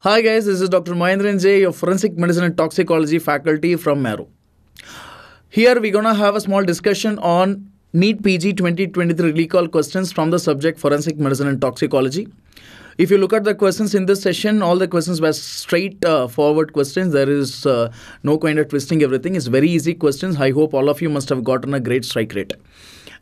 Hi guys, this is Dr. Magendran J, your forensic medicine and toxicology faculty from Marrow. Here we're gonna have a small discussion on NEET PG 2023 recall questions from the subject forensic medicine and toxicology. If you look at the questions in this session, all the questions were straight uh, forward questions. There is uh, no kind of twisting everything. It's very easy questions. I hope all of you must have gotten a great strike rate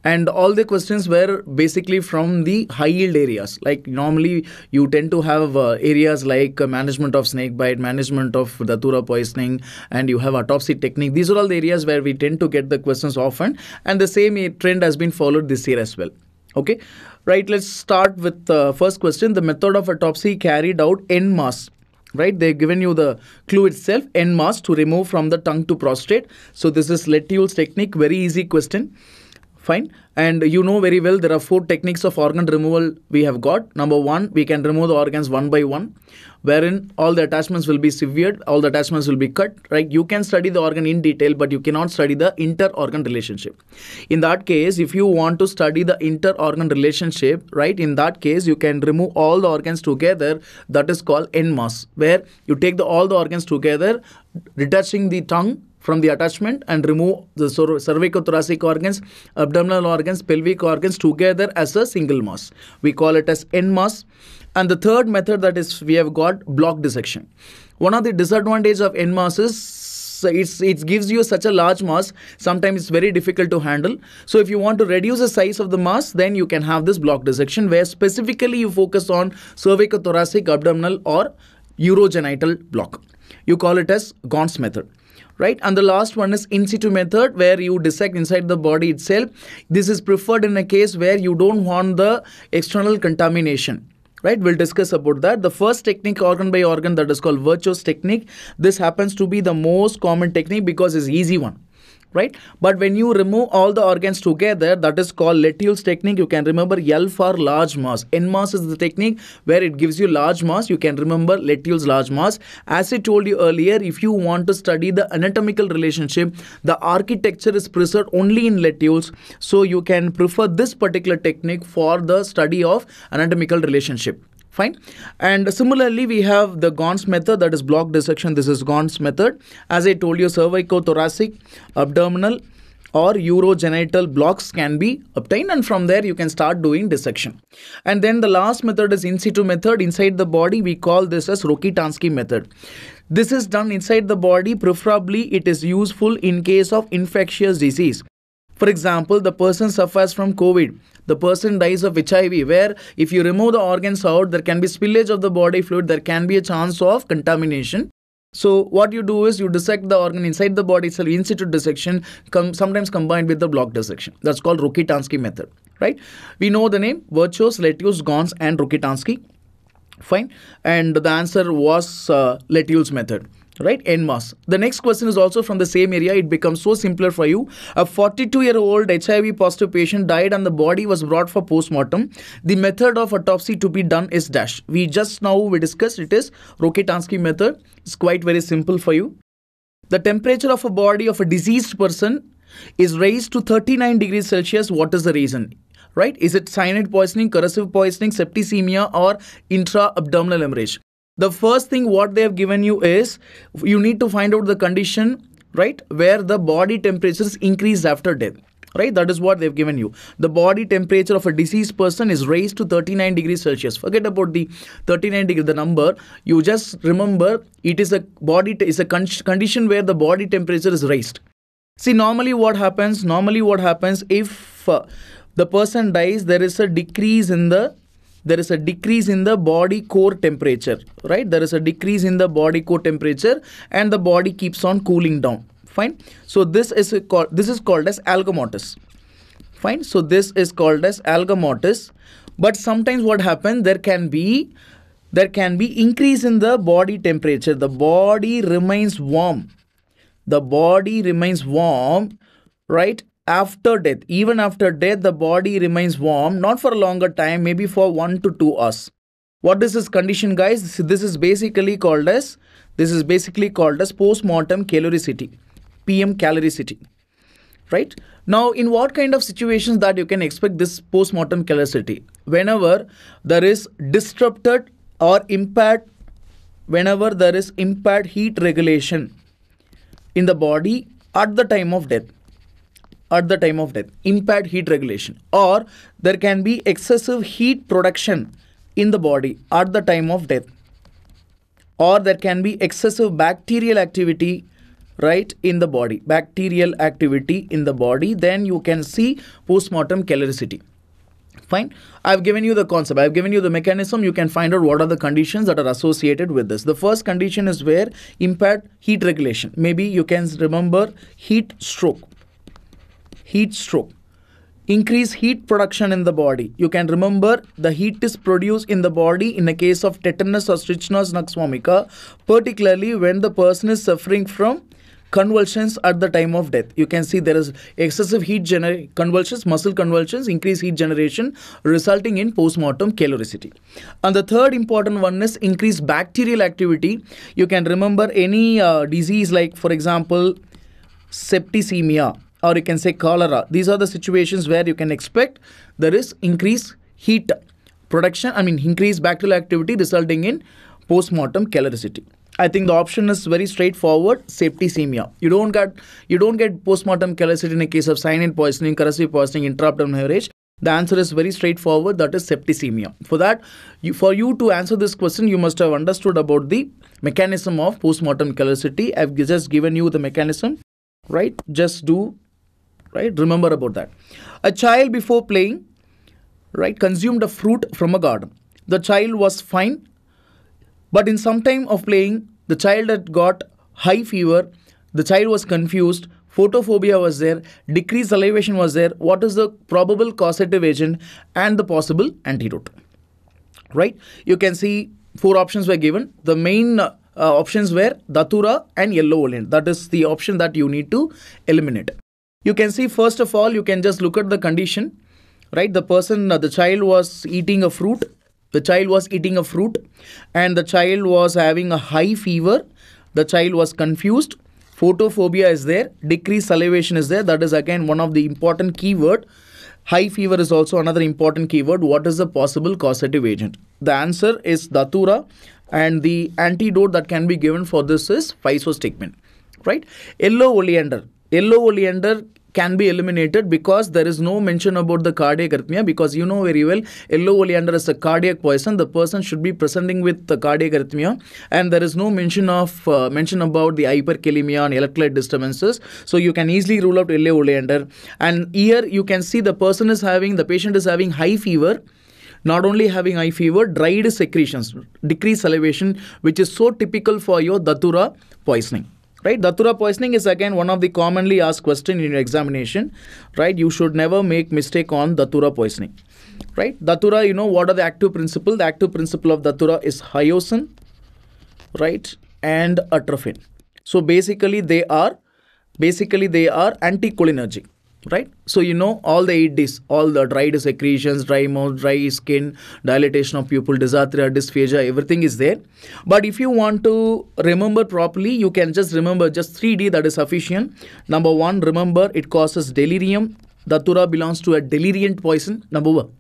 and all the questions were basically from the high yield areas. Like normally you tend to have uh, areas like uh, management of snake bite management of datura poisoning and you have autopsy technique. These are all the areas where we tend to get the questions often. And the same trend has been followed this year as well. Okay? Right let's start with the uh, first question. The method of autopsy carried out en masse. Right? They've given you the clue itself en masse to remove from the tongue to prostate. So this is Letulle's technique. Very easy question fine. And you know very well there are four techniques of organ removal we have got. Number one we can remove the organs one by one wherein all the attachments will be severed all the attachments will be cut right? You can study the organ in detail but you cannot study the inter organ relationship. In that case if you want to study the inter organ relationship right in that case you can remove all the organs together that is called en masse where you take the all the organs together detaching the tongue from the attachment and remove the cervicothoracic organs, abdominal organs, pelvic organs together as a single mass. We call it as en mass. And the third method that is we have got block dissection. One of the disadvantages of en mass is it gives you such a large mass sometimes it's very difficult to handle so if you want to reduce the size of the mass then you can have this block dissection where specifically you focus on cervicothoracic abdominal or urogenital block you call it as Ghon's method right? And the last one is in situ method where you dissect inside the body itself. This is preferred in a case where you don't want the external contamination right? We'll discuss about that. The first technique organ by organ that is called Virchow's technique. This happens to be the most common technique because it's easy one right? But when you remove all the organs together, that is called Letulle's technique. You can remember L for large mass. En masse is the technique where it gives you large mass. You can remember Letulle's large mass. As I told you earlier, if you want to study the anatomical relationship, the architecture is preserved only in Letulle's. So you can prefer this particular technique for the study of anatomical relationship fine. And similarly we have the Ghon's method that is block dissection. This is Ghon's method. As I told you cervicothoracic abdominal or urogenital blocks can be obtained and from there you can start doing dissection. And then the last method is in situ method. Inside the body we call this as Rokitansky method. This is done inside the body. Preferably it is useful in case of infectious disease for example the person suffers from covid the person dies of HIV, where if you remove the organs out, there can be spillage of the body fluid, there can be a chance of contamination. So what you do is you dissect the organ inside the body itself, in situ dissection, com- sometimes combined with the block dissection. That's called Rokitansky method, right? We know the name, Virchow's, Letulle's, Ghon's and Rokitansky. Fine. And the answer was uh, Letulle's method right? En masse. The next question is also from the same area. It becomes so simpler for you. A 42 year old hiv positive patient died and the body was brought for post-mortem. The method of autopsy to be done is dash. We just now we discussed it is rokitansky method. It's quite very simple for you. The temperature of a body of a diseased person is raised to 39 degrees celsius. What is the reason? Right? Is it cyanide poisoning corrosive poisoning septicemia or intra-abdominal hemorrhage the first thing what they have given you is you need to find out the condition right where the body temperature is increased after death right? That is what they've given you. The body temperature of a deceased person is raised to 39 degrees celsius. Forget about the 39 degree the number. You just remember it is a body is a con- condition where the body temperature is raised. See normally what happens normally what happens if uh, the person dies there is a decrease in the there is a decrease in the body core temperature right? There is a decrease in the body core temperature and the body keeps on cooling down. Fine. So this is called this is called as algor mortis fine. So this is called as algor mortis but sometimes what happens there can be there can be increase in the body temperature. The body remains warm. The body remains warm right after death even after death the body remains warm not for a longer time maybe for 1 to 2 hours. What is this condition guys? This is basically called as this is basically called as post-mortem caloricity pm caloricity right? Now in what kind of situations that you can expect this post-mortem caloricity whenever there is disrupted or impaired whenever there is impaired heat regulation in the body at the time of death at the time of death. Impaired heat regulation. Or there can be excessive heat production in the body at the time of death. Or there can be excessive bacterial activity right in the body. Bacterial activity in the body then you can see postmortem caloricity fine. I've given you the concept. I've given you the mechanism. You can find out what are the conditions that are associated with this. The first condition is where impaired heat regulation. Maybe you can remember heat stroke heat stroke increase heat production in the body. You can remember the heat is produced in the body in a case of tetanus or strychnos nux vomica, particularly when the person is suffering from convulsions at the time of death. You can see there is excessive heat gener- convulsions, muscle convulsions, increased heat generation, resulting in postmortem caloricity. And the third important one is increased bacterial activity. You can remember any uh, disease like, for example, septicemia or you can say cholera. These are the situations where you can expect there is increased heat production, I mean increased bacterial activity resulting in post-mortem caloricity. I think the option is very straightforward. Septicemia. You don't get you don't get post-mortem caloricity in a case of cyanide poisoning, corrosive poisoning, intraabdominal hemorrhage. The answer is very straightforward. That is septicemia. For that, you, for you to answer this question, you must have understood about the mechanism of post-mortem caloricity. I've just given you the mechanism. Right? Just do right? Remember about that. A child before playing right consumed a fruit from a garden. The child was fine but in some time of playing the child had got high fever. The child was confused. Photophobia was there. Decreased salivation was there. What is the probable causative agent and the possible antidote? Right? You can see four options were given. The main uh, options were datura and yellow oleander that is the option that you need to eliminate you can see first of all you can just look at the condition right? The person uh, the child was eating a fruit. The child was eating a fruit and the child was having a high fever. The child was confused. Photophobia is there. Decreased salivation is there. That is again one of the important keyword. High fever is also another important keyword. What is the possible causative agent? The answer is datura and the antidote that can be given for this is physostigmine right? Yellow oleander yellow oleander can be eliminated because there is no mention about the cardiac arrhythmia because you know very well yellow oleander is a cardiac poison. The person should be presenting with the cardiac arrhythmia and there is no mention of uh, mention about the hyperkalemia and electrolyte disturbances. So you can easily rule out yellow oleander and here you can see the person is having the patient is having high fever. Not only having high fever, dried secretions, decreased salivation, which is so typical for your datura poisoning right? Datura poisoning is again one of the commonly asked question in your examination. Right? You should never make mistake on datura poisoning. Right? Datura you know what are the active principle? The active principle of datura is hyoscine right and atropine. So basically they are basically they are anticholinergic right? So you know all the eight Ds, all the dried secretions dry mouth dry skin dilatation of pupil dysarthria dysphagia everything is there. But if you want to remember properly you can just remember just 3d that is sufficient. Number one remember it causes delirium. Datura belongs to a deliriant poison number one.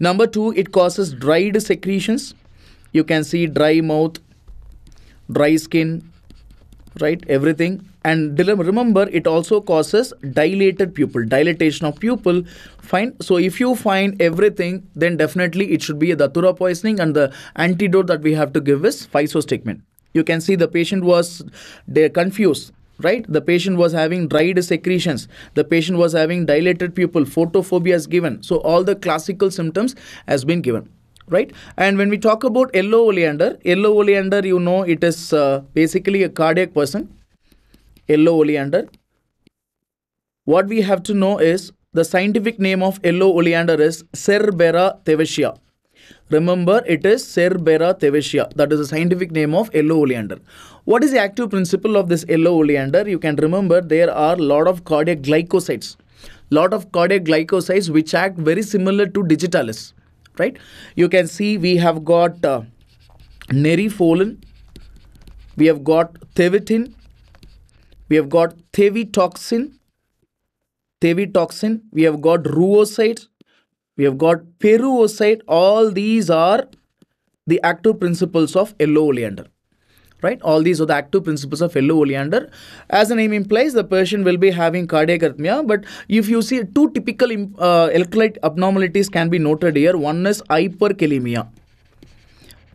Number two it causes dried secretions you can see dry mouth dry skin right? Everything and remember it also causes dilated pupil dilatation of pupil. Fine. So if you find everything then definitely it should be a datura poisoning. And the antidote that we have to give is physostigmine you can see the patient was they confused right? The patient was having dried secretions. The patient was having dilated pupil. Photophobia is given. So all the classical symptoms has been given right? And when we talk about yellow oleander yellow oleander you know it is uh, basically a cardiac person yellow oleander. What we have to know is the scientific name of yellow oleander is Cerbera thevetia. Remember, it is Cerbera thevetia. That is the scientific name of yellow oleander. What is the active principle of this yellow oleander? You can remember there are lot of cardiac glycosides. Lot of cardiac glycosides which act very similar to digitalis. Right? You can see we have got uh, neriifolin, we have got thevetin, we have got thevetoxin, thevetoxin, we have got ruvoside, we have got peruvoside. All these are the active principles of yellow oleander. right? All these are the active principles of yellow oleander. As the name implies, the patient will be having cardiac arrhythmia. But if you see two typical uh, electrolyte abnormalities can be noted here. One is hyperkalemia.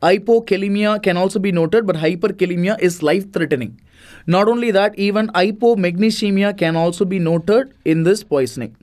Hypokalemia can also be noted, but hyperkalemia is life-threatening. Not only that, even hypomagnesemia can also be noted in this poisoning.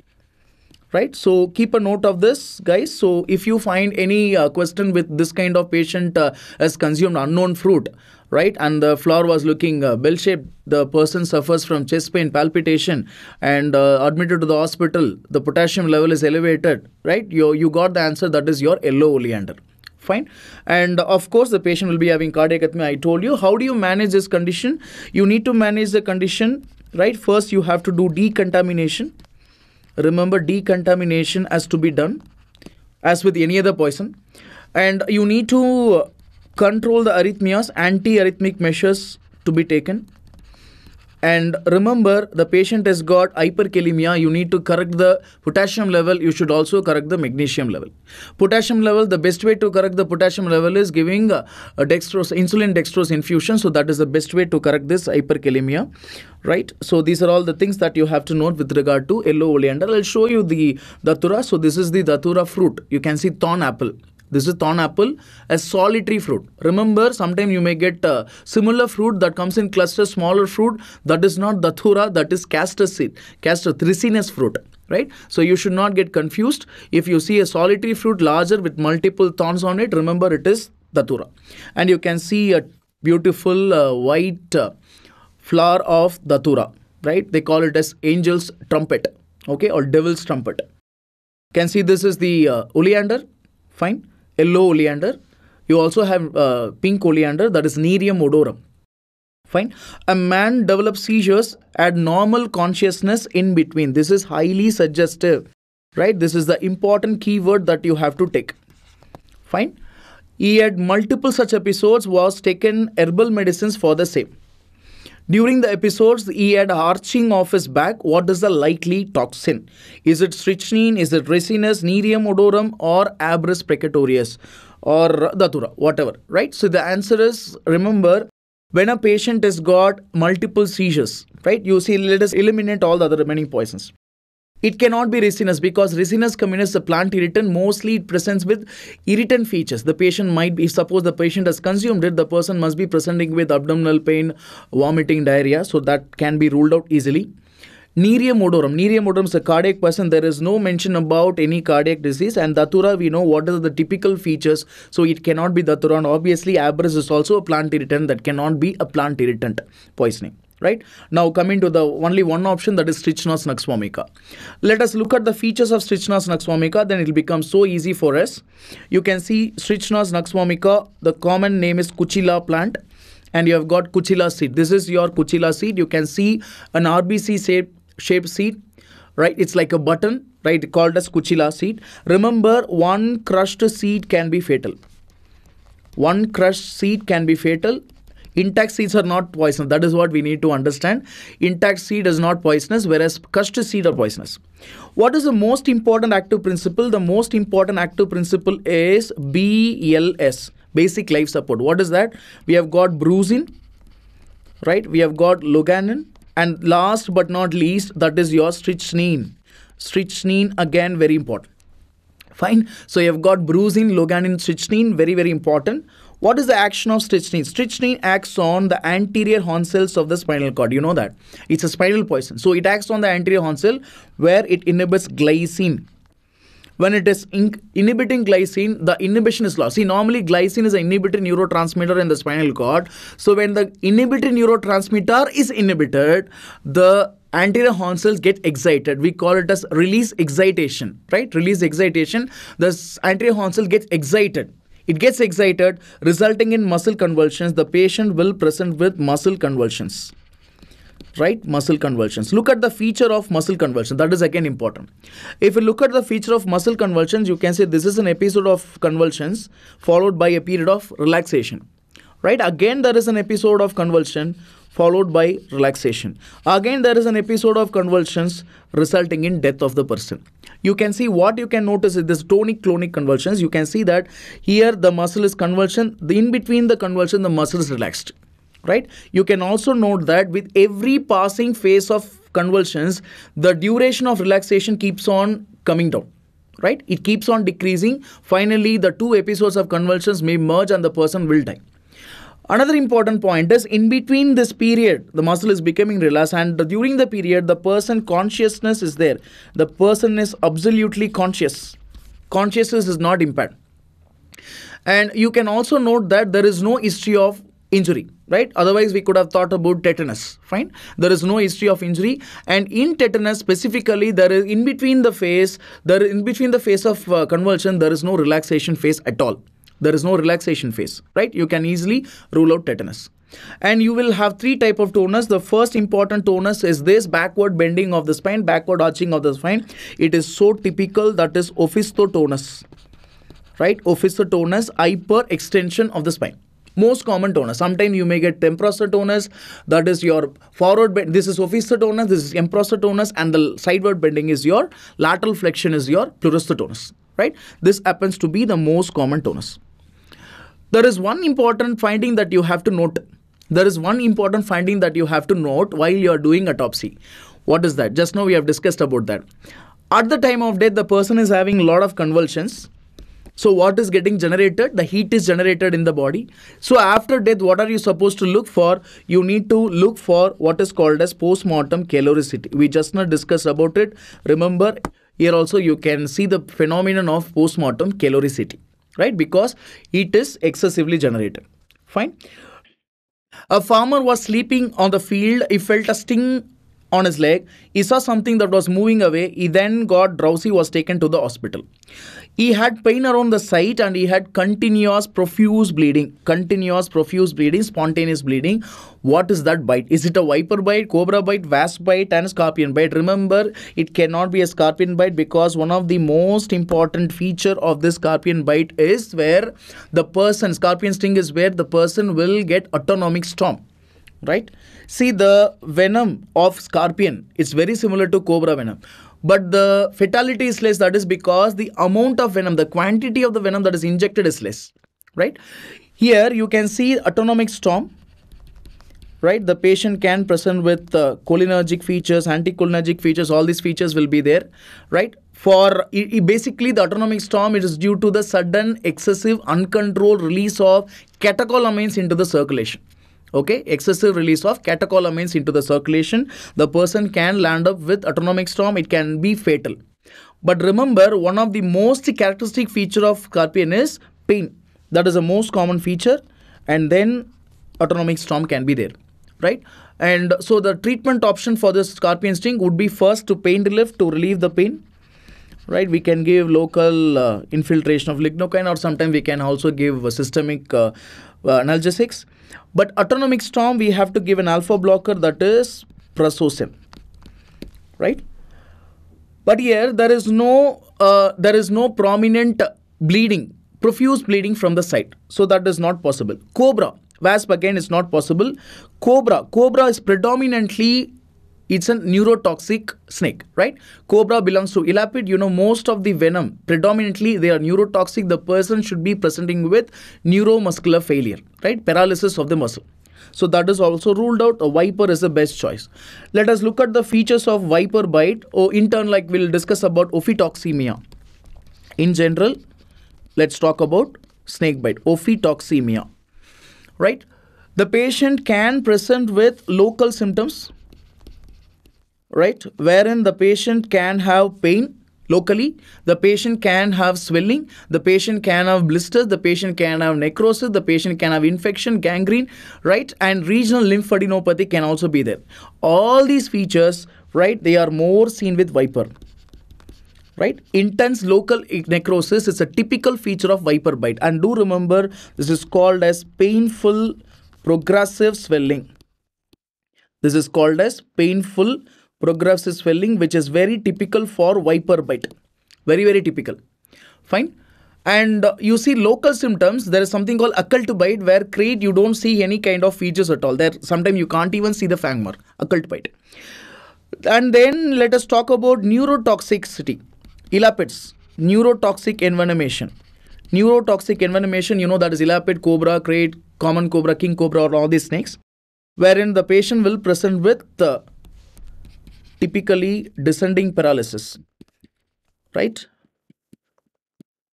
Right? So keep a note of this guys. So if you find any uh, question with this kind of patient uh, has consumed unknown fruit right and the flower was looking uh, bell shaped the person suffers from chest pain palpitation and uh, admitted to the hospital the potassium level is elevated right? You you got the answer that is your yellow oleander fine. And of course the patient will be having cardiac arrhythmia. I told you. How do you manage this condition? You need to manage the condition right? First you have to do decontamination. Remember decontamination has to be done as with any other poison. And you need to control the arrhythmias anti-arrhythmic measures to be taken and remember, the patient has got hyperkalemia. You need to correct the potassium level. You should also correct the magnesium level. Potassium level, the best way to correct the potassium level is giving a, a dextrose, insulin dextrose infusion. So that is the best way to correct this hyperkalemia, right? So these are all the things that you have to note with regard to yellow oleander. I'll show you the datura. So this is the datura fruit. You can see thorn apple. This is thorn apple, a solitary fruit. Remember, sometimes you may get a similar fruit that comes in clusters, smaller fruit. That is not datura, that is castor seed, castor, ricinus fruit right? So you should not get confused. If you see a solitary fruit larger with multiple thorns on it remember it is datura and you can see a beautiful uh, white uh, flower of datura right? They call it as angel's trumpet okay? Or devil's trumpet. Can see this is the uh, oleander fine yellow oleander. You also have uh, pink oleander that is Nerium odorum. Fine. A man develops seizures at normal consciousness in between. This is highly suggestive. Right? This is the important keyword that you have to take. Fine. He had multiple such episodes, was taken herbal medicines for the same. During the episodes, he had arching of his back. What is the likely toxin? Is it strychnine? Is it ricinus, nerium odorum, or Abrus precatorius, or datura, whatever, right? So the answer is remember when a patient has got multiple seizures, right? You see, let us eliminate all the other remaining poisons. It cannot be Ricinus because Ricinus communis, a plant irritant, mostly it presents with irritant features. The patient might be, suppose the patient has consumed it, the person must be presenting with abdominal pain, vomiting, diarrhea. So that can be ruled out easily. Nerium odorum. Nerium odorum is a cardiac person. There is no mention about any cardiac disease. And Datura, we know what are the typical features. So it cannot be Datura. And obviously, Abrus is also a plant irritant that cannot be a plant irritant poisoning right? Now coming to the only one option that is Strychnos nux let us look at the features of Strychnos nux then it will become so easy for us. You can see Strychnos nux the common name is Kuchila plant and you have got Kuchila seed. This is your Kuchila seed. You can see an rbc shape, seed right? It's like a button right? Called as Kuchila seed. Remember one crushed seed can be fatal. One crushed seed can be fatal Intact seeds are not poisonous. That is what we need to understand. Intact seed is not poisonous, whereas crushed seed are poisonous. What is the most important active principle? The most important active principle is BLS, basic life support. What is that? We have got brucin, right? We have got loganin, and last but not least, that is your strychnine. Strychnine again very important. Fine. So you have got brucin, loganin, strychnine, very very important. What is the action of strychnine? Strychnine acts on the anterior horn cells of the spinal cord. You know that. It's a spinal poison. So it acts on the anterior horn cell where it inhibits glycine. When it is in- inhibiting glycine, the inhibition is lost. See, normally glycine is an inhibitory neurotransmitter in the spinal cord. So when the inhibitory neurotransmitter is inhibited, the anterior horn cells get excited. We call it as release excitation, right? Release excitation. The anterior horn cell gets excited it gets excited, resulting in muscle convulsions. The patient will present with muscle convulsions. Right? Muscle convulsions. Look at the feature of muscle convulsion. That is again important. If you look at the feature of muscle convulsions, you can say this is an episode of convulsions followed by a period of relaxation. Right? Again, there is an episode of convulsion followed by relaxation. Again, there is an episode of convulsions resulting in death of the person. You can see what you can notice is this tonic clonic convulsions. You can see that here the muscle is convulsion in between the convulsion the muscle is relaxed right? You can also note that with every passing phase of convulsions the duration of relaxation keeps on coming down right? It keeps on decreasing. Finally the two episodes of convulsions may merge and the person will die another important point is in between this period the muscle is becoming relaxed and during the period the person consciousness is there. The person is absolutely conscious. Consciousness is not impaired. And you can also note that there is no history of injury right? Otherwise we could have thought about tetanus fine? There is no history of injury. And in tetanus specifically there is in between the phase there in between the phase of uh, convulsion there is no relaxation phase at all there is no relaxation phase right? You can easily rule out tetanus. And you will have three type of tonus. The first important tonus is this backward bending of the spine backward arching of the spine. It is so typical that is opisthotonus right? Opisthotonus hyper extension of the spine. Most common tonus. Sometimes you may get temperostotonus, that is your forward bend. This is opisthotonus, this is emprosthotonus, and the sideward bending is your lateral flexion is your pleurothotonus. Right? This happens to be the most common tonus. There is one important finding that you have to note. There is one important finding that you have to note while you are doing autopsy. What is that? Just now we have discussed about that. At the time of death, the person is having a lot of convulsions so what is getting generated? The heat is generated in the body. So after death, what are you supposed to look for? You need to look for what is called as post-mortem caloricity. We just now discussed about it. Remember, here also you can see the phenomenon of post-mortem caloricity, right? Because heat is excessively generated. Fine. A farmer was sleeping on the field. He felt a sting on his leg. He saw something that was moving away. He then got drowsy, was taken to the hospital. He had pain around the site and he had continuous profuse bleeding. Continuous profuse bleeding, spontaneous bleeding. What is that bite? Is it a viper bite, cobra bite, wasp bite, and scorpion bite? Remember, it cannot be a scorpion bite because one of the most important feature of this scorpion bite is where the person, scorpion sting is where the person will get autonomic storm right see the venom of scorpion is very similar to cobra venom but the fatality is less that is because the amount of venom the quantity of the venom that is injected is less right? Here you can see autonomic storm right? The patient can present with uh, cholinergic features anticholinergic features all these features will be there right? For basically the autonomic storm it is due to the sudden excessive uncontrolled release of catecholamines into the circulation okay excessive release of catecholamines into the circulation. The person can land up with autonomic storm. It can be fatal. But remember one of the most characteristic feature of scorpion is pain. That is the most common feature. And then autonomic storm can be there right? And so the treatment option for this scorpion sting would be first to pain relief to relieve the pain right? We can give local uh, infiltration of lignocaine or sometimes we can also give systemic uh, uh, analgesics but autonomic storm, we have to give an alpha blocker that is prazosin, right? But here there is no uh, there is no prominent bleeding, profuse bleeding from the site, so that is not possible. Cobra, wasp again is not possible. Cobra, cobra is predominantly it's a neurotoxic snake, right? Cobra belongs to elapid. You know, most of the venom, predominantly they are neurotoxic. The person should be presenting with neuromuscular failure, right? Paralysis of the muscle. So that is also ruled out. A viper is the best choice. Let us look at the features of viper bite. Or oh, in turn, like we'll discuss about ophitoxemia. In general, let's talk about snake bite, ophitoxemia, right? The patient can present with local symptoms right wherein the patient can have pain locally the patient can have swelling the patient can have blisters the patient can have necrosis the patient can have infection gangrene right and regional lymphadenopathy can also be there. All these features right they are more seen with viper right? Intense local necrosis is a typical feature of viper bite. And do remember this is called as painful progressive swelling. This is called as painful progressive swelling which is very typical for viper bite. Very very typical. Fine. And uh, you see local symptoms there is something called occult bite where krait you don't see any kind of features at all. There sometimes you can't even see the fang mark occult bite. And then let us talk about neurotoxicity. Elapids neurotoxic envenomation. Neurotoxic envenomation you know that is elapid cobra krait common cobra king cobra or all these snakes wherein the patient will present with uh, typically descending paralysis. Right?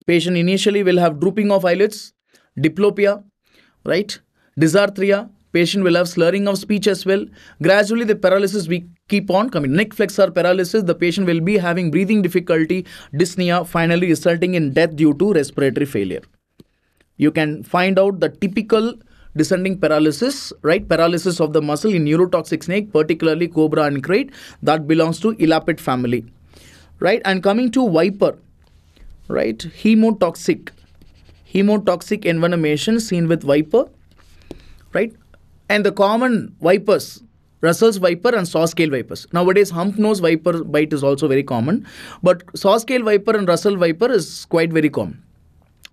Patient initially will have drooping of eyelids, diplopia, right? Dysarthria. Patient will have slurring of speech as well. Gradually, the paralysis we keep on coming. Neck flexor paralysis, the patient will be having breathing difficulty, dyspnea, finally resulting in death due to respiratory failure. You can find out the typical descending paralysis, right? Paralysis of the muscle in neurotoxic snake, particularly cobra and krait, that belongs to elapid family, right? And coming to viper, right? Hemotoxic, hemotoxic envenomation seen with viper, right? And the common vipers, Russell's viper and saw scale vipers. Nowadays, hump nose viper bite is also very common, but saw scale viper and Russell viper is quite very common.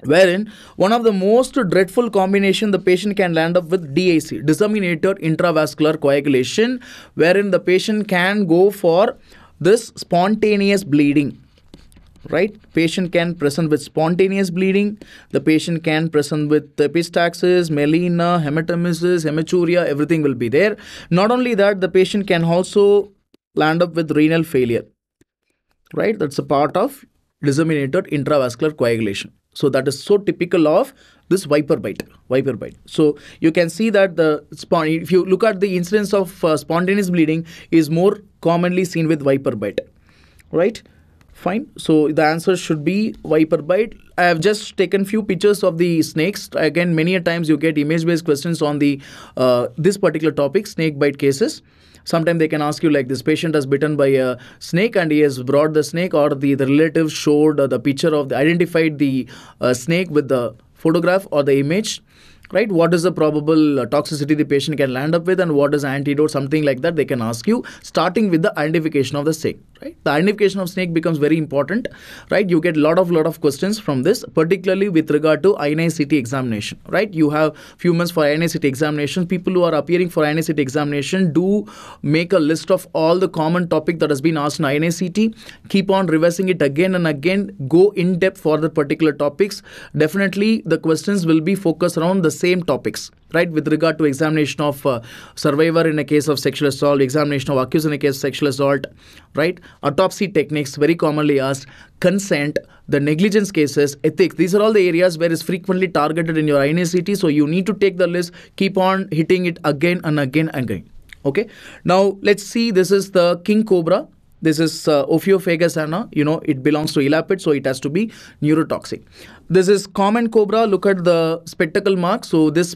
Wherein one of the most dreadful combination the patient can land up with DIC, disseminated intravascular coagulation, wherein the patient can go for this spontaneous bleeding. Right? Patient can present with spontaneous bleeding. The patient can present with epistaxis melena hematemesis hematuria everything will be there. Not only that the patient can also land up with renal failure. Right? That's a part of disseminated intravascular coagulation so that is so typical of this viper bite viper bite. So you can see that the if you look at the incidence of uh, spontaneous bleeding is more commonly seen with viper bite. Right? Fine. So the answer should be viper bite. I have just taken few pictures of the snakes. Again many a times you get image based questions on the uh, this particular topic snake bite cases sometimes they can ask you like this patient has bitten by a snake and he has brought the snake or the, the relative showed uh, the picture of the identified the uh, snake with the photograph or the image right? What is the probable uh, toxicity the patient can land up with and what is antidote something like that they can ask you starting with the identification of the snake right? The identification of snake becomes very important right? You get a lot of lot of questions from this particularly with regard to INI-CT examination right? You have few months for INI-CT examination. People who are appearing for INI-CT examination do make a list of all the common topic that has been asked in INI-CT keep on reversing it again and again go in depth for the particular topics. Definitely the questions will be focused around the same topics right? With regard to examination of uh, survivor in a case of sexual assault examination of accused in a case of sexual assault right? Autopsy techniques very commonly asked consent the negligence cases ethics. These are all the areas where is frequently targeted in your INI-CT so you need to take the list. Keep on hitting it again and again and again okay? Now let's see this is the king cobra. This is uh, Ophiophagus hannah. You know, it belongs to elapid, so it has to be neurotoxic. This is common cobra. Look at the spectacle mark. So this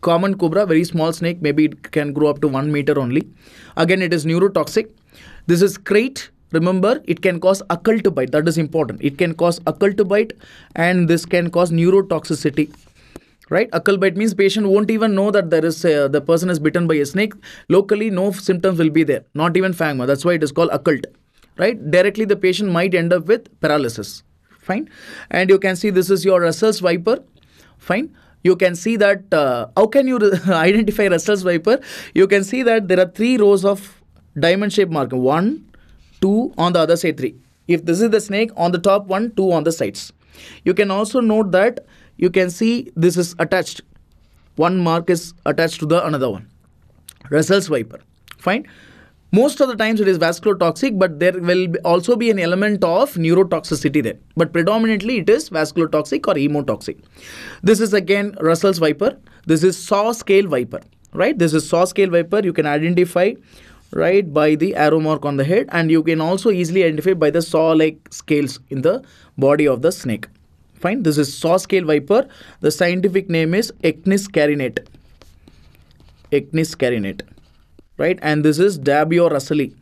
common cobra, very small snake, maybe it can grow up to one meter only. Again, it is neurotoxic. This is krait. Remember, it can cause occult bite. That is important. It can cause occult bite, and this can cause neurotoxicity right occult bite means patient won't even know that there is a, the person is bitten by a snake locally no symptoms will be there not even fang mark that's why it is called occult right directly the patient might end up with paralysis fine. And you can see this is your Russell's viper fine. You can see that uh, how can you identify Russell's viper you can see that there are three rows of diamond shaped marker one two on the other side three. If this is the snake on the top one two on the sides. You can also note that you can see this is attached. One mark is attached to the another one. Russell's viper fine most of the times it is vascular toxic but there will also be an element of neurotoxicity there. But predominantly it is vascular toxic or hemotoxic. This is again russell's viper. This is saw scale viper right? This is saw scale viper. You can identify right by the arrow mark on the head and you can also easily identify by the saw like scales in the body of the snake. Fine? This is saw scale viper. The scientific name is Echis carinate. Carinate right and this is Daboia russellii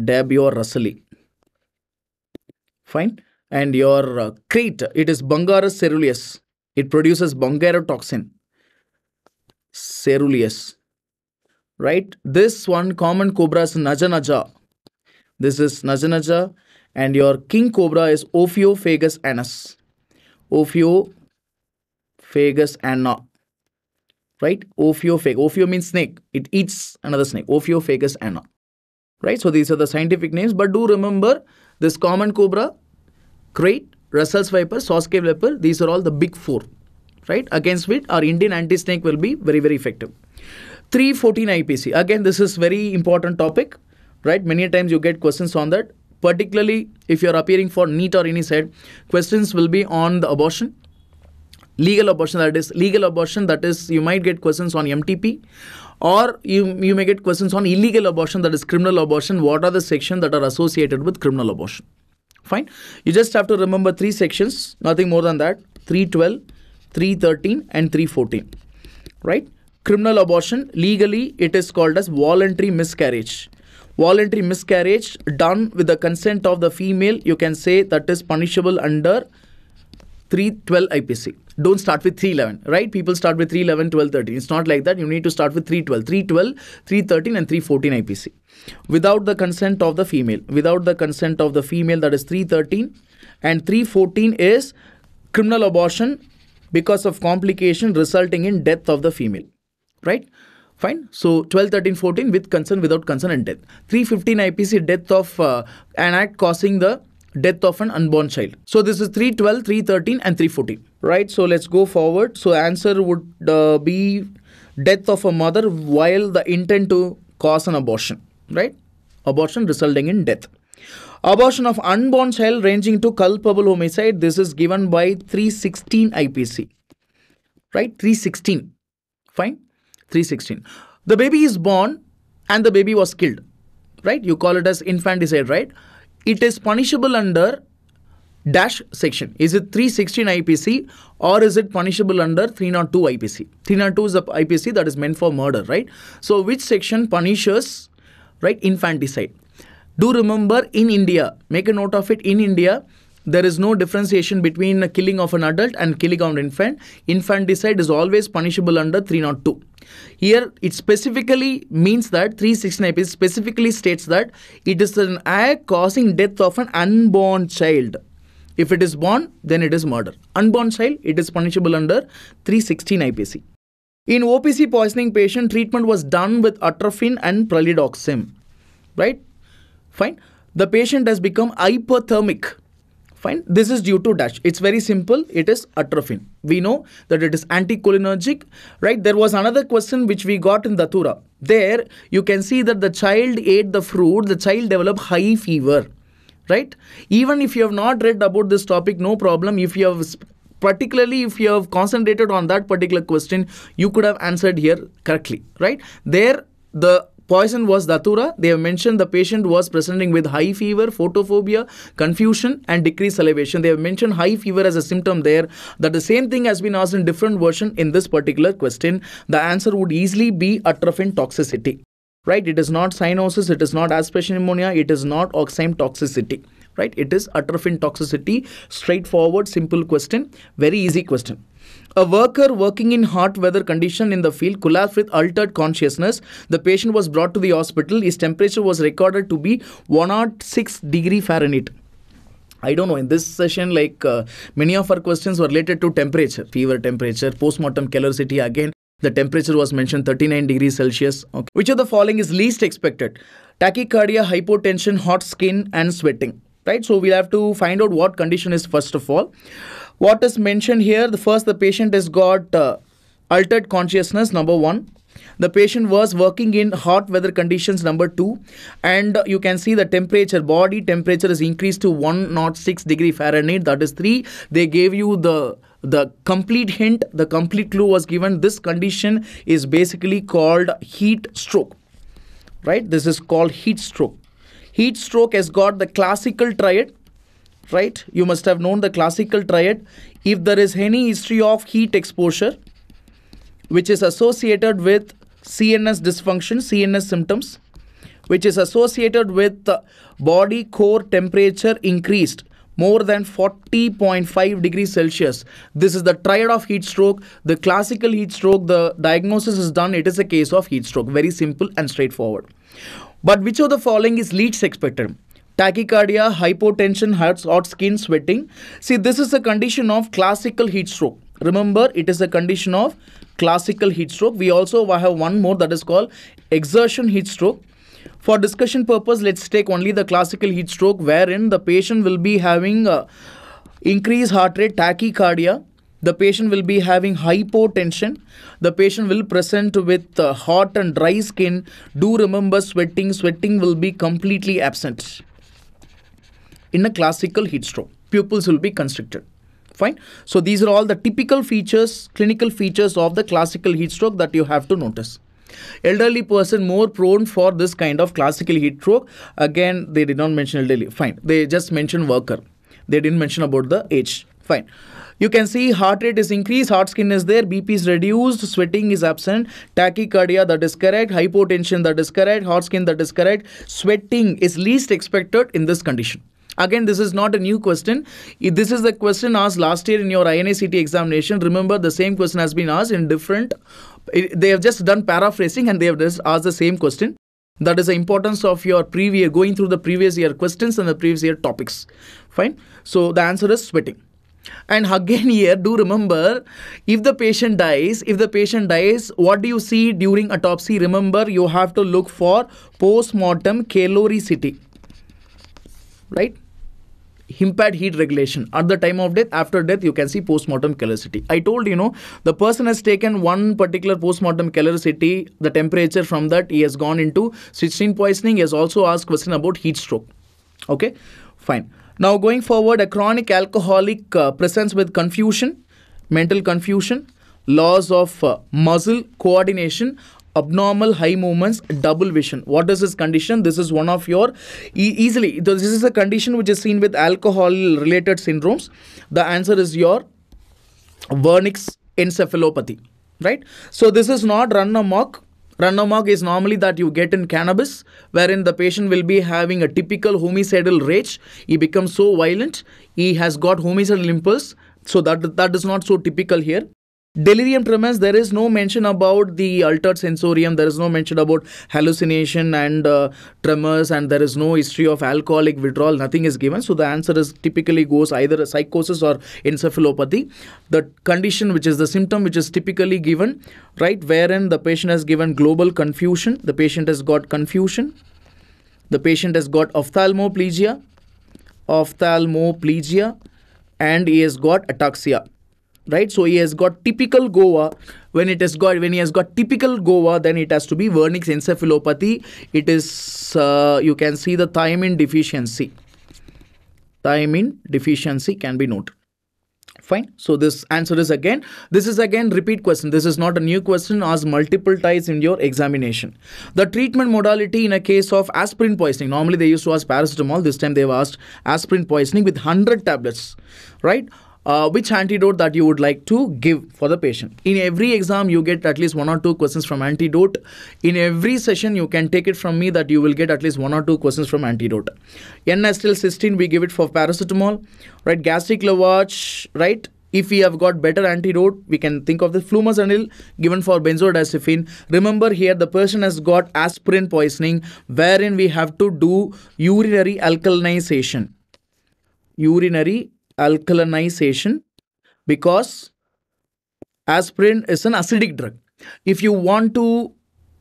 Daboia russellii fine and your uh, krait it is bungarus ceruleus. it produces bungarotoxin Ceruleus. right this one common cobra is Naja naja this is Naja naja and your king cobra is Ophiophagus annus. Ophiophagus hannah. Right? Ophiophagus. Ophio means snake. It eats another snake. Ophiophagus hannah. Right? So these are the scientific names. But do remember this common cobra, krait, Russell's viper, saw scale viper, these are all the big four. right? Against which our Indian anti-snake will be very, very effective. 314 IPC. Again, this is very important topic, right? Many times you get questions on that. Particularly if you're appearing for NEET or any side, questions will be on the abortion, legal abortion that is legal abortion that is you might get questions on mtp or you you may get questions on illegal abortion that is criminal abortion. What are the sections that are associated with criminal abortion? Fine. You just have to remember three sections nothing more than that. 312 313 and 314 right? Criminal abortion legally it is called as voluntary miscarriage. Voluntary miscarriage done with the consent of the female you can say that is punishable under 312 IPC. Don't start with 311, right? People start with 311, 12, 13. It's not like that. You need to start with 312, 312, 313, and 314 IPC. Without the consent of the female. Without the consent of the female, that is 313. And 314 is criminal abortion because of complication resulting in death of the female, right? Fine. So 12, 13, 14 with consent, without consent, and death. 315 IPC, death of uh, an act causing the death of an unborn child. So this is 312, 313 and 314. Right. So let's go forward. So answer would uh, be death of a mother while the intent to cause an abortion. Right. Abortion resulting in death. Abortion of unborn child ranging to culpable homicide. This is given by 316 IPC. Right. 316. Fine. 316. The baby is born and the baby was killed. Right. You call it as infanticide. Right it is punishable under dash section. Is it 316 IPC or is it punishable under 302 IPC? 302 is the IPC that is meant for murder, right? So which section punishes, right, infanticide? Do remember in India, make a note of it, in India, there is no differentiation between killing of an adult and killing of an infant. Infanticide is always punishable under 302. Here, it specifically means that 369 specifically states that it is an act causing death of an unborn child. If it is born, then it is murder. Unborn child, it is punishable under 316 IPC. In OPC poisoning patient, treatment was done with atropine and pralidoxime. Right? Fine. The patient has become hyperthermic Fine. This is due to dash. It's very simple. It is atropine. We know that it is anticholinergic, right? There was another question which we got in Datura. There, you can see that the child ate the fruit, the child developed high fever, right? Even if you have not read about this topic, no problem. If you have particularly if you have concentrated on that particular question you could have answered here correctly right there the Poison was datura. They have mentioned the patient was presenting with high fever, photophobia, confusion, and decreased salivation. They have mentioned high fever as a symptom there. That the same thing has been asked in different version in this particular question. The answer would easily be atropine toxicity. Right? It is not cyanosis, it is not aspiration pneumonia, it is not oxime toxicity. Right? It is atropine toxicity. Straightforward, simple question. Very easy question. A worker working in hot weather condition in the field collapsed with altered consciousness. The patient was brought to the hospital. His temperature was recorded to be 106 degree Fahrenheit. I don't know. In this session, like uh, many of our questions were related to temperature, fever temperature, postmortem caloricity. Again, the temperature was mentioned 39 degrees Celsius. Okay. Which of the following is least expected? Tachycardia, hypotension, hot skin, and sweating. Right. So we'll have to find out what condition is first of all. What is mentioned here? The first, the patient has got uh, altered consciousness. Number one, the patient was working in hot weather conditions number 2 and you can see the temperature body temperature is increased to 106 degree fahrenheit that is 3 they gave you the the complete hint the complete clue was given this condition is basically called heat stroke right this is called heat stroke heat stroke has got the classical triad right? You must have known the classical triad. If there is any history of heat exposure, which is associated with CNS dysfunction, CNS symptoms, which is associated with body core temperature increased more than 40.5 degrees Celsius. This is the triad of heat stroke. The classical heat stroke, the diagnosis is done. It is a case of heat stroke. Very simple and straightforward. But which of the following is least expected? tachycardia, hypotension, hot skin, sweating. See, this is a condition of classical heat stroke. Remember, it is a condition of classical heat stroke. We also have one more that is called exertion heat stroke. For discussion purpose, let's take only the classical heat stroke wherein the patient will be having uh, increased heart rate, tachycardia, the patient will be having hypotension. The patient will present with uh, hot and dry skin. Do remember sweating. Sweating will be completely absent. In a classical heat stroke pupils will be constricted. Fine. So these are all the typical features clinical features of the classical heat stroke that you have to notice. Elderly person more prone for this kind of classical heat stroke. Again they did not mention elderly. Fine. They just mentioned worker. They didn't mention about the age fine you can see heart rate is increased, hot skin is there, BP is reduced, sweating is absent, tachycardia that is correct, hypotension that is correct, hot skin that is correct, sweating is least expected in this condition. Again, this is not a new question. This is the question asked last year in your INI-CET examination. Remember, the same question has been asked in different. They have just done paraphrasing and they have just asked the same question. That is the importance of your previous going through the previous year questions and the previous year topics. Fine. So the answer is sweating. And again, here, do remember if the patient dies, if the patient dies, what do you see during autopsy? Remember, you have to look for post mortem caloricity, right? Impaired heat regulation at the time of death. After death, you can see post mortem caloricity. I told you know the person has taken one particular post mortem caloricity, the temperature from that he has gone into strychnine poisoning. He has also asked question about heat stroke. Okay, fine. Now, going forward, a chronic alcoholic uh, presents with confusion, mental confusion, loss of uh, muscle coordination, abnormal high movements, double vision. What is this condition? This is one of your e- easily. This is a condition which is seen with alcohol related syndromes. The answer is your Wernicke's encephalopathy, right? So this is not run amok Run amok is normally that you get in cannabis, wherein the patient will be having a typical homicidal rage. He becomes so violent, he has got homicidal impulse. So that that is not so typical here. Delirium tremens, there is no mention about the altered sensorium, there is no mention about hallucination and uh, tremors, and there is no history of alcoholic withdrawal, nothing is given. So the answer is typically goes either psychosis or encephalopathy. The condition, which is the symptom, which is typically given, right, wherein the patient has given global confusion, the patient has got confusion, the patient has got ophthalmoplegia, ophthalmoplegia, and he has got ataxia right? So he has got typical GOA. When it has got when he has got typical GOA then it has to be Wernicke's encephalopathy. It is uh, you can see the thiamine deficiency. Thiamine deficiency can be noted. Fine. So this answer is again this is again repeat question. This is not a new question. Asked multiple times in your examination. The treatment modality in a case of aspirin poisoning normally they used to ask paracetamol. This time they've asked aspirin poisoning with 100 tablets right uh, which antidote that you would like to give for the patient. In every exam, you get at least one or two questions from antidote. In every session, you can take it from me that you will get at least one or two questions from antidote. N-acetylcysteine, we give it for paracetamol, right? Gastric lavage, right? If we have got better antidote, we can think of the flumazenil given for benzodiazepine. Remember here, the person has got aspirin poisoning, wherein we have to do urinary alkalinization. Urinary alkalinization because aspirin is an acidic drug. If you want to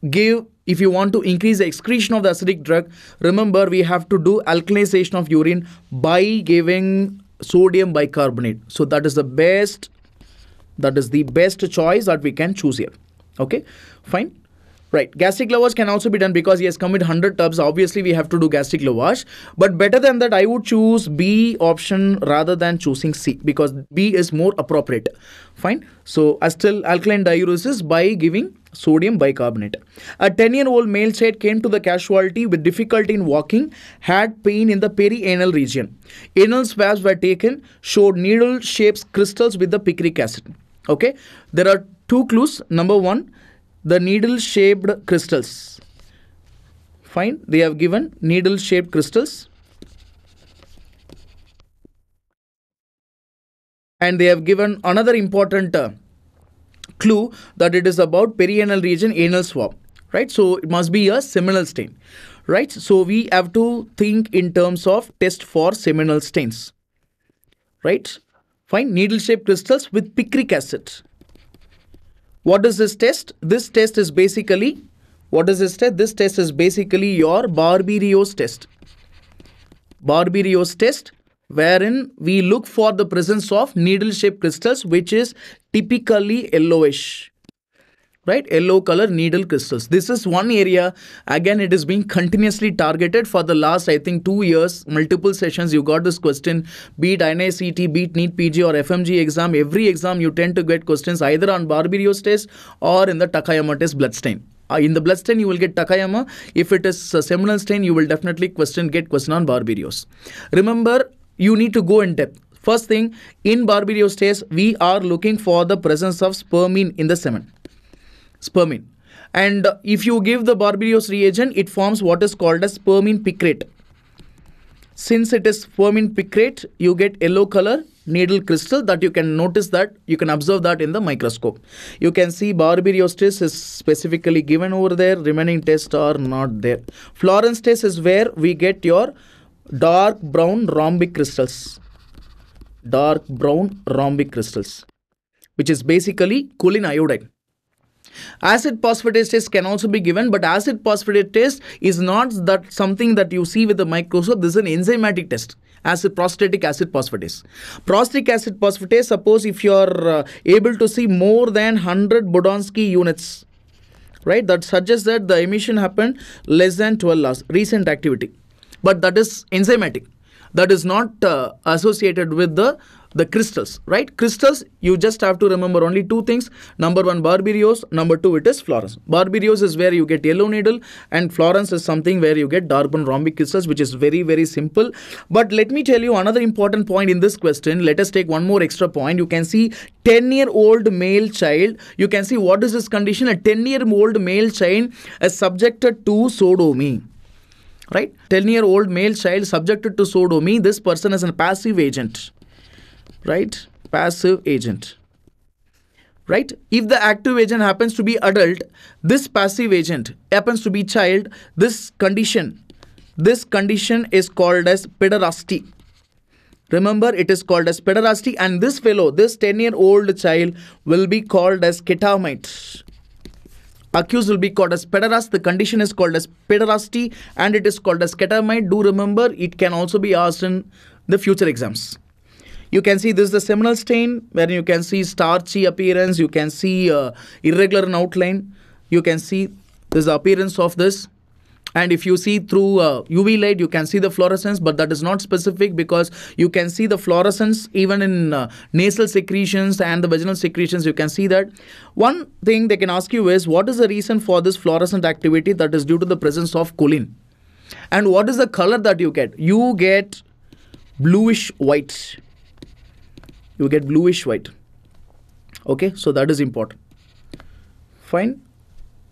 give if you want to increase the excretion of the acidic drug, remember we have to do alkalization of urine by giving sodium bicarbonate. So that is the best that is the best choice that we can choose here. Okay, fine. Right. Gastric lavage can also be done because he has come with 100 tubs. Obviously, we have to do gastric lavage. But better than that, I would choose B option rather than choosing C because B is more appropriate. Fine. So, acetyl alkaline diuresis by giving sodium bicarbonate. A 10 year old male said came to the casualty with difficulty in walking, had pain in the perianal region. Anal swabs were taken, showed needle shaped crystals with the picric acid. Okay. There are two clues. Number one, the needle shaped crystals. Fine, they have given needle shaped crystals. And they have given another important uh, clue that it is about perianal region anal swab. Right, so it must be a seminal stain. Right, so we have to think in terms of test for seminal stains. Right, fine, needle shaped crystals with picric acid what is this test? This test is basically, what is this test? This test is basically your Barberio's test. Barberio's test wherein we look for the presence of needle shaped crystals which is typically yellowish right? Yellow color needle crystals. This is one area again it is being continuously targeted for the last i think two years. Multiple sessions you got this question be it INI-CET, be it NEET PG or FMG exam. Every exam you tend to get questions either on Barberio's test or in the Takayama test blood stain. Uh, in the blood stain you will get Takayama. If it is a seminal stain you will definitely question get question on Barberio's remember you need to go in depth. First thing in Barberio's test we are looking for the presence of spermine in the semen spermine. And if you give the Barberio's reagent, it forms what is called as spermine picrate. Since it is spermine picrate, you get yellow color needle crystal that you can notice that you can observe that in the microscope. You can see Barberio's test is specifically given over there, remaining tests are not there. Florence test is where we get your dark brown rhombic crystals. Dark brown rhombic crystals, which is basically choline iodide. Acid phosphatase test can also be given, but acid phosphatase test is not that something that you see with the microscope. This is an enzymatic test. Acid prostatic acid phosphatase. Prostatic acid phosphatase, suppose if you are uh, able to see more than 100 Bodansky units, right, that suggests that the emission happened less than 12 hours, recent activity. But that is enzymatic. That is not uh, associated with the the crystals, right? Crystals, you just have to remember only two things. Number one, Barberio's. Number two, it is Florence. Barberio's is where you get yellow needle and Florence is something where you get dark brown rhombic crystals, which is very, very simple. But let me tell you another important point in this question. Let us take one more extra point. You can see 10-year-old male child. You can see what is this condition? A 10-year-old male child is subjected to sodomy right 10 year old male child subjected to sodomy this person is a passive agent right? Passive agent. Right? If the active agent happens to be adult, this passive agent happens to be child, this condition, this condition is called as pederasty. Remember, it is called as pederasty, and this fellow, this 10 year old child, will be called as catamite. Accused will be called as pederast. The condition is called as pederasty, and it is called as catamite. Do remember, it can also be asked in the future exams. You can see this is the seminal stain where you can see starchy appearance. You can see uh, irregular in outline. You can see this appearance of this. And if you see through uh, UV light, you can see the fluorescence, but that is not specific because you can see the fluorescence even in uh, nasal secretions and the vaginal secretions. You can see that. One thing they can ask you is what is the reason for this fluorescent activity that is due to the presence of choline? And what is the color that you get? You get bluish white you get bluish white. Okay so that is important. Fine.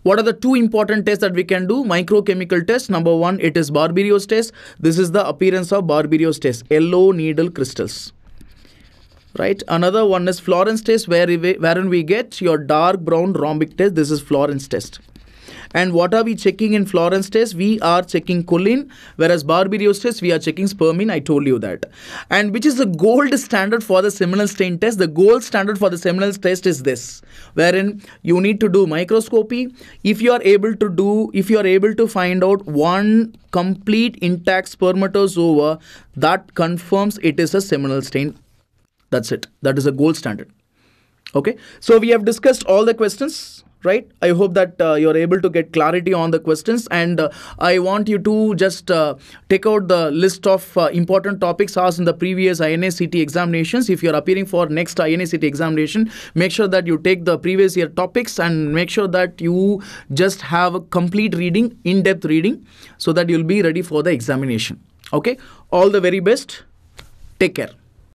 What are the two important tests that we can do? Microchemical test number one it is barberio's test. This is the appearance of barberio's test yellow needle crystals. Right? Another one is florence test where wherein we get your dark brown rhombic test. This is florence test and what are we checking in Florence test? We are checking choline, whereas Barberio's test, we are checking spermine. I told you that. And which is the gold standard for the seminal stain test? The gold standard for the seminal test is this, wherein you need to do microscopy. If you are able to do, if you are able to find out one complete intact spermatozoa, that confirms it is a seminal stain. That's it. That is a gold standard. Okay. So we have discussed all the questions right? I hope that uh, you're able to get clarity on the questions and uh, i want you to just uh, take out the list of uh, important topics asked in the previous INI-CET examinations. If you're appearing for next INI-CET examination make sure that you take the previous year topics and make sure that you just have a complete reading in-depth reading so that you'll be ready for the examination. Okay? All the very best. Take care